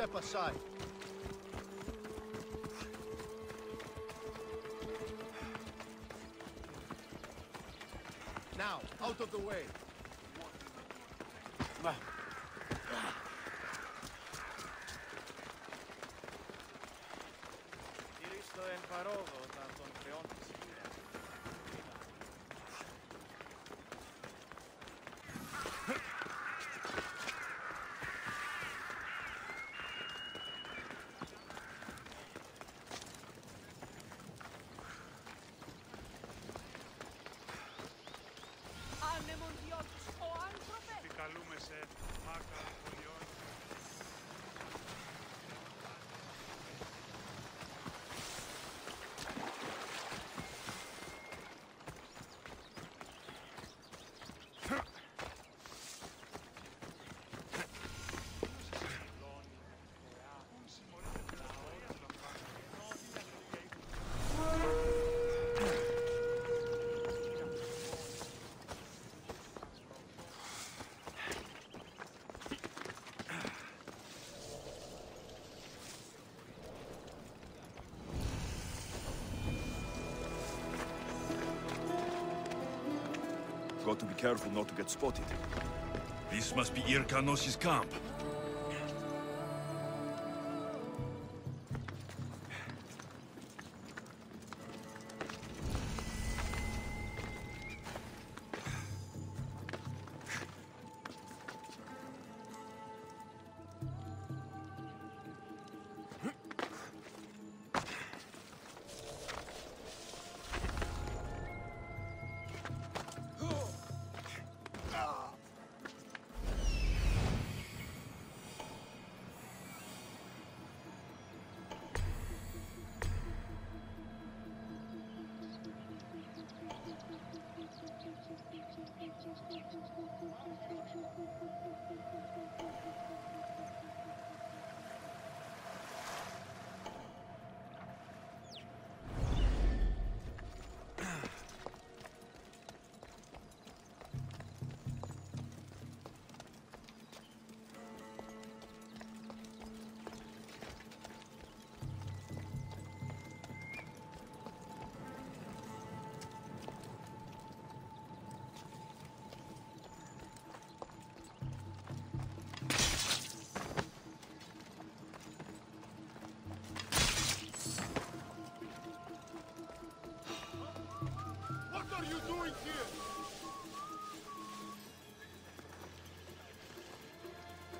step aside. Now, out of the way. Got to be careful not to get spotted. This must be Irkanos' camp.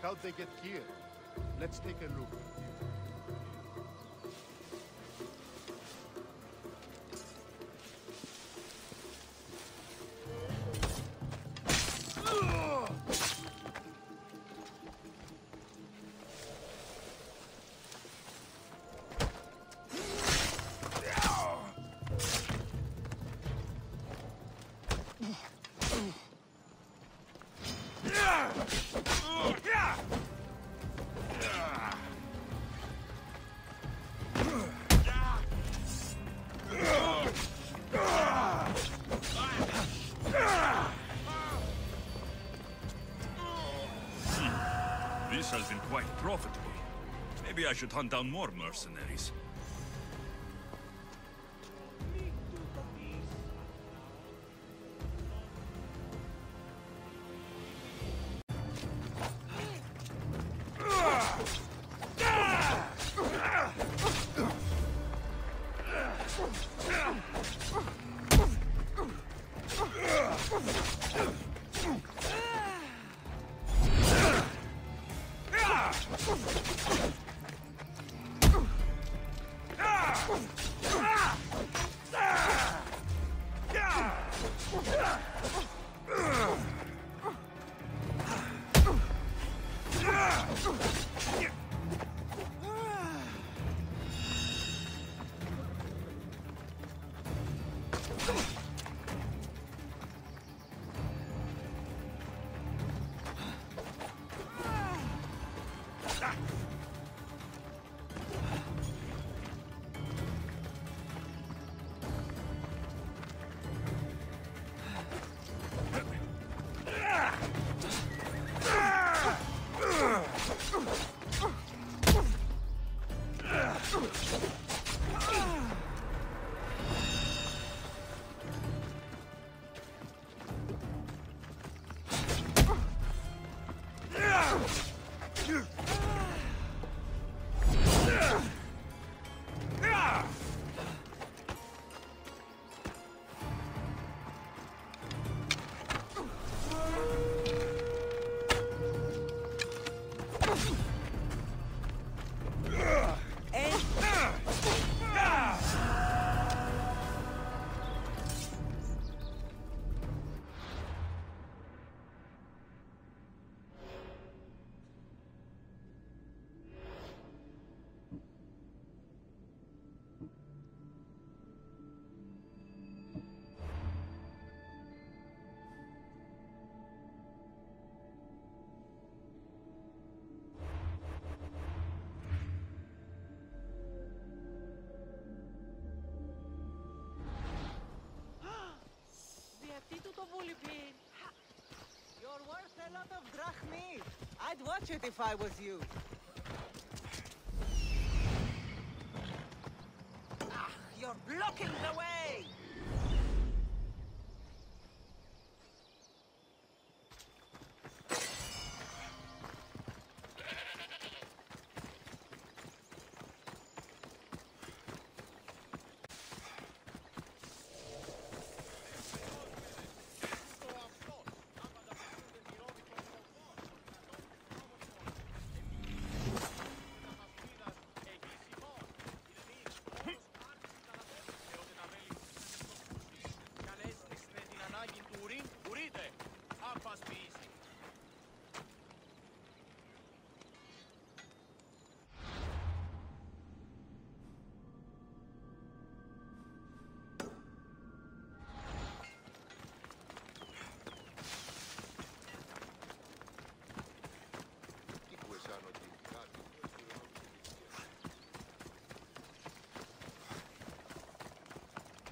How'd they get here? Let's take a look. Has been quite profitable. Maybe I should hunt down more mercenaries. Bulipin. You're worth a lot of drachmi. I'd watch it if I was you. Ah, you're blocking the way!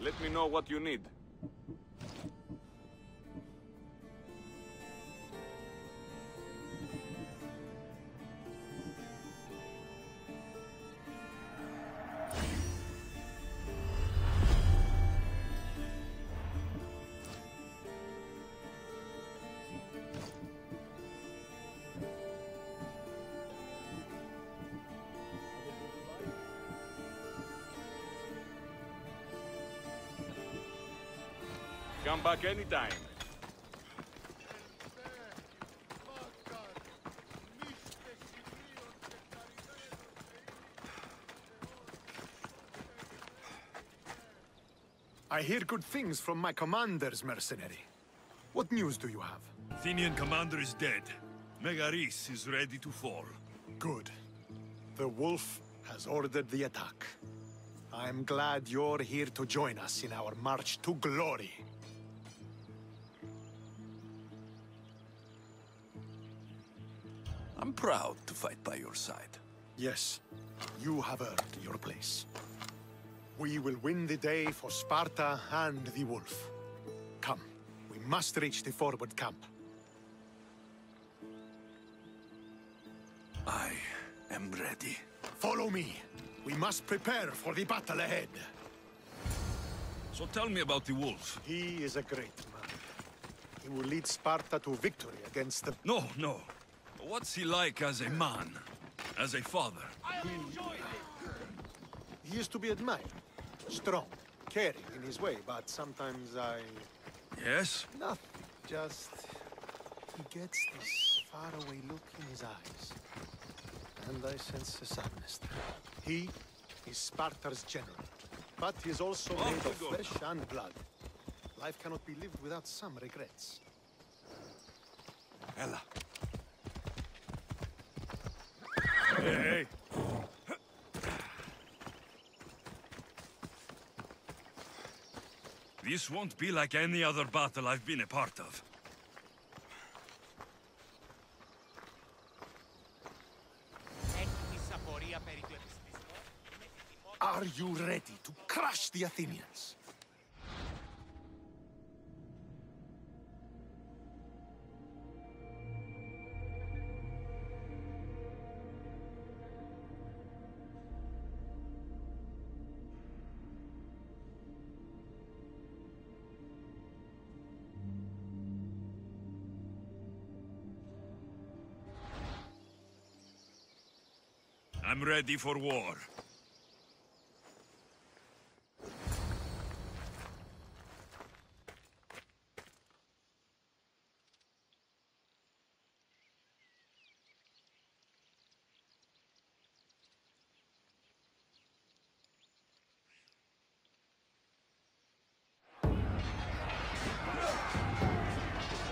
Let me know what you need. Come back anytime. I hear good things from my commander's mercenary. What news do you have? Athenian commander is dead. Megaris is ready to fall. Good. The wolf has ordered the attack. I'm glad you're here to join us in our march to glory. I'm proud to fight by your side. Yes, you have earned your place. We will win the day for Sparta and the wolf. Come, we must reach the forward camp. I am ready. Follow me. We must prepare for the battle ahead. So tell me about the wolf. He is a great man. He will lead Sparta to victory against the... No, no. What's he like as a man? As a father? He is to be admired. Strong, caring in his way, but sometimes I... Yes? Nothing. Just... He gets this faraway look in his eyes. And I sense a sadness there. He is Sparta's general. But he is also Off made of go. flesh and blood. Life cannot be lived without some regrets. Ella. Hey. This won't be like any other battle I've been a part of. Are you ready to crush the Athenians? I'm ready for war.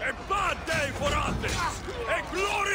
A bad day for Athens! A glorious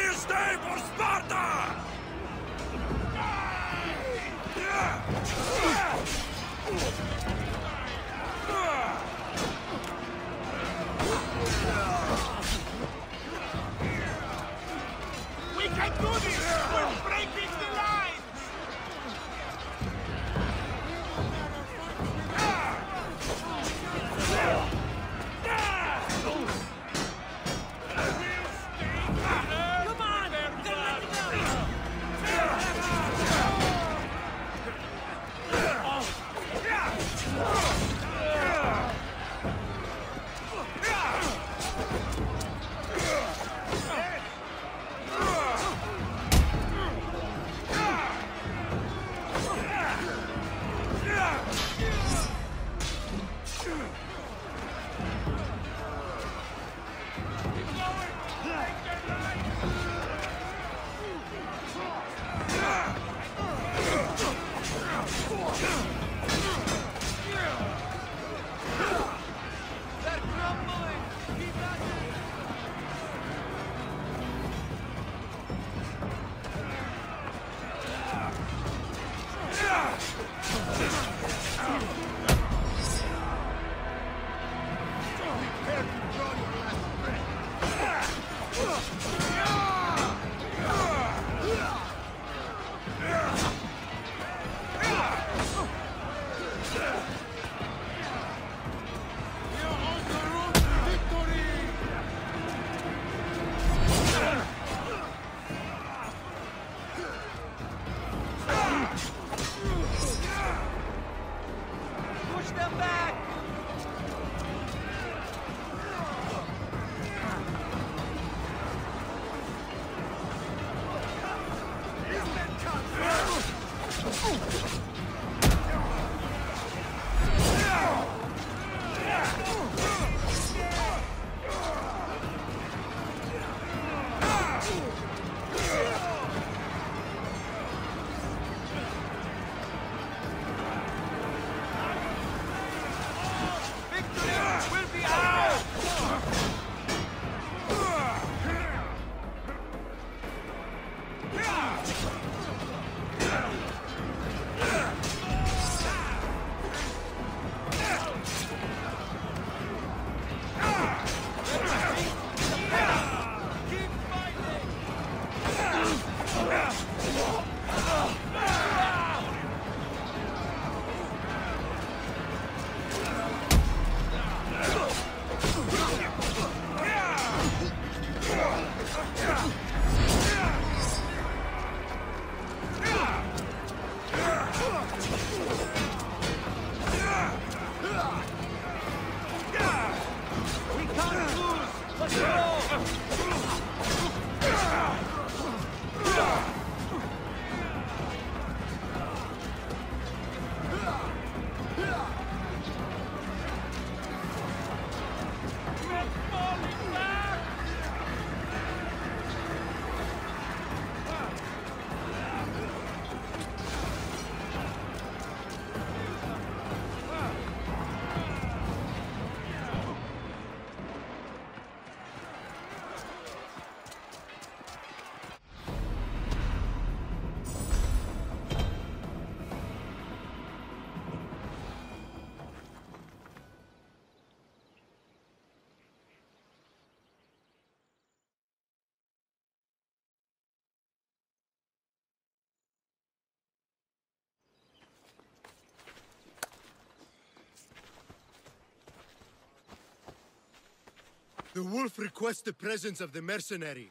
The wolf requests the presence of the mercenary.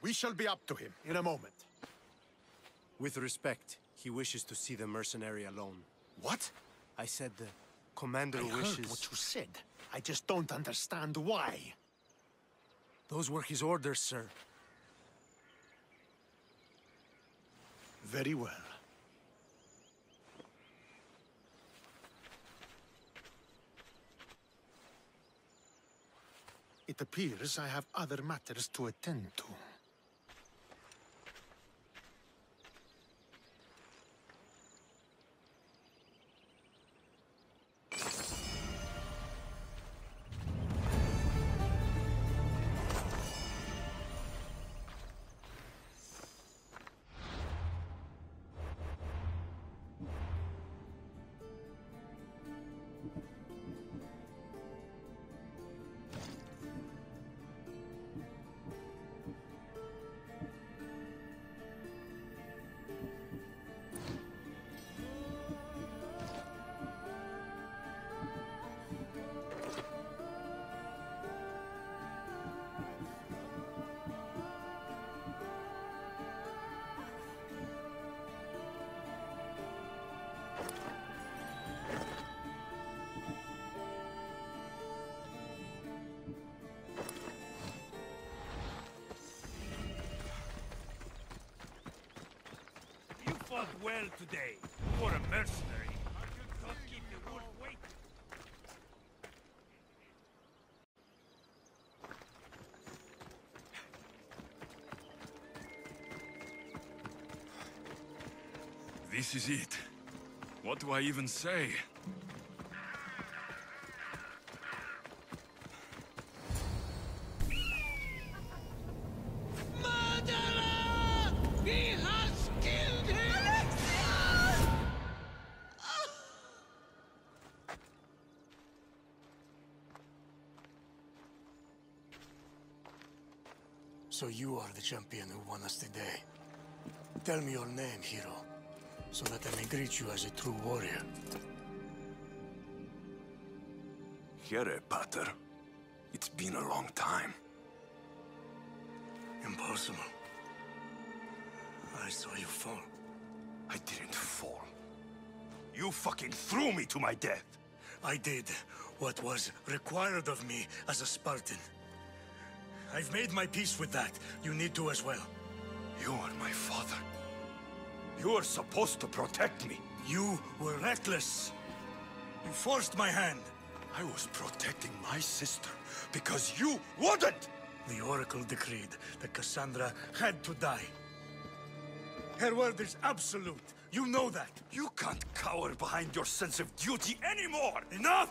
We shall be up to him in a moment. With respect, he wishes to see the mercenary alone. What? I said the commander I wishes. heard what you said. I just don't understand why. Those were his orders, sir. Very well. It appears I have other matters to attend to. not well today. For a mercenary, I could not keep the wolf waiting. This is it. What do I even say? Champion who won us today. Tell me your name, hero, so that I may greet you as a true warrior. Here, Pater. It's been a long time. Impossible. I saw you fall. I didn't fall. You fucking threw me to my death! I did what was required of me as a Spartan. I've made my peace with that. You need to as well. You are my father. You are supposed to protect me. You were reckless. You forced my hand. I was protecting my sister because you wouldn't! The Oracle decreed that Kassandra had to die. Her word is absolute. You know that. You can't cower behind your sense of duty anymore! Enough!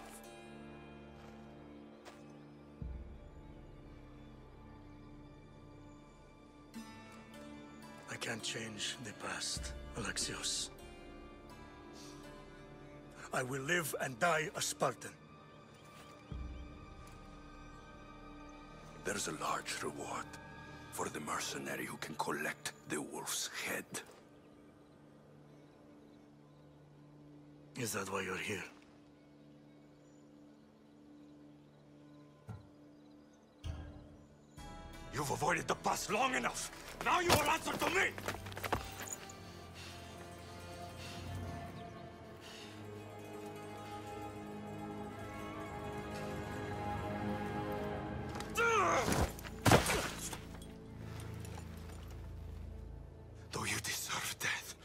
Can't change the past, Alexios. I will live and die a Spartan. There's a large reward for the mercenary who can collect the wolf's head. Is that why you're here? You've avoided the past long enough. Now you will answer to me! Though you deserve death,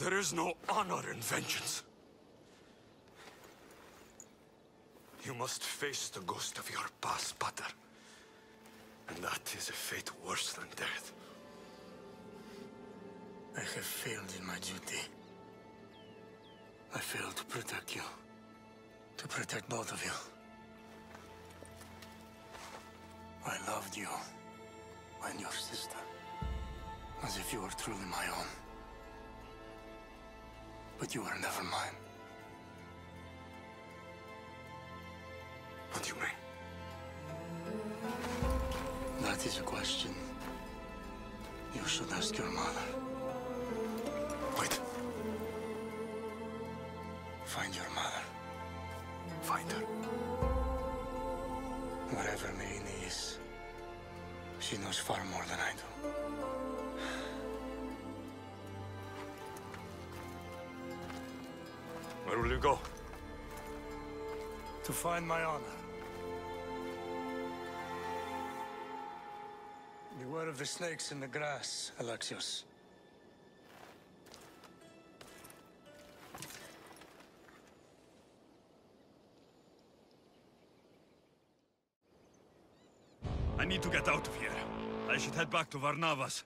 there is no honor in vengeance. You must face the ghost of your past, Pater. And that is a fate worse than death. I have failed in my duty. I failed to protect you. To protect both of you. I loved you. And your sister. As if you were truly my own. But you were never mine. What do you mean? That is a question you should ask your mother. Wait, Find your mother. find her. Wherever Myrrine is, she knows far more than I do. Where will you go? To find my honor. The snakes in the grass, Alexios. I need to get out of here. I should head back to Varnavas.